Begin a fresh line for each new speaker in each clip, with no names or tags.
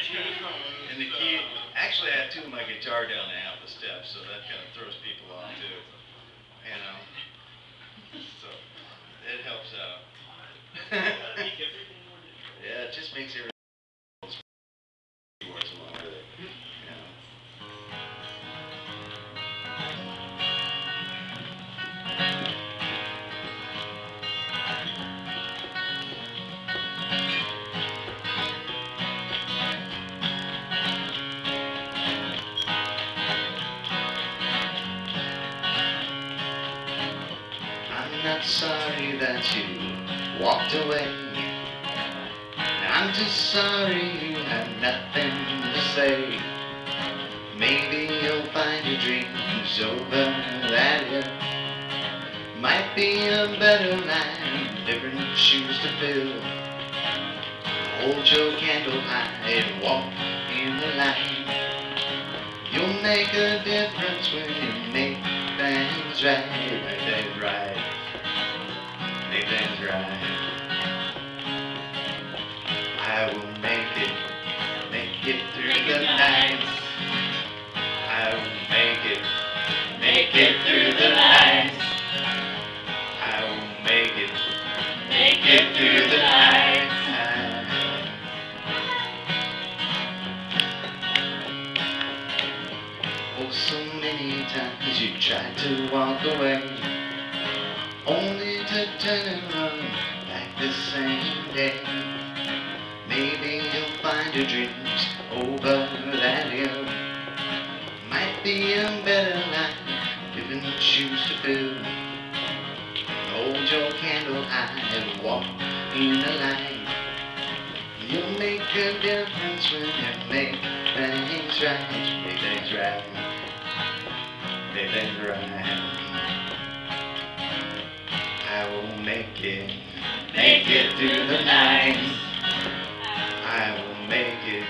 And the key, actually, I tuned my guitar down to half a step, so that kind of throws people off too. You know? So, it helps out. Yeah, it just makes everything I'm not sorry that you walked away. I'm just sorry you had nothing to say. Maybe you'll find your dreams over that hill. Might be a better life, different shoes to fill. Hold your candle high and walk in the light. You'll make a difference when you make things right. I will make it, make it through the night. I will make it, make it through the night. I will make it, make it through the night. Oh, so many times you tried to walk away, only to turn back the same day. Maybe you'll find your dreams over that hill. Might be a better life, different shoes to fill. Hold your candle high and walk in the light. You'll make a difference when you make things right. Make things right. Make things right. I will make it through the night. I will make it,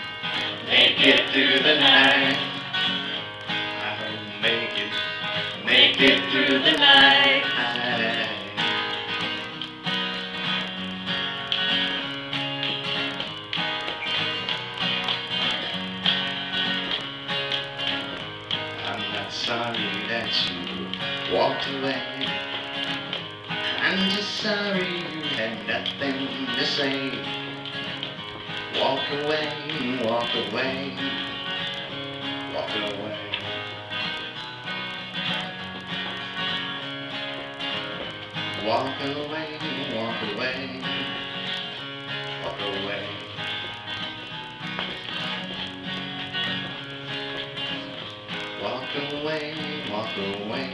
make it through the night. I will make it, make it through the night. I'm not sorry that you walked away. I'm just sorry you had nothing to say. Walk away, walk away, walk away. Walk away, walk away, walk away. Walk away, walk away,